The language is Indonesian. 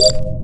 you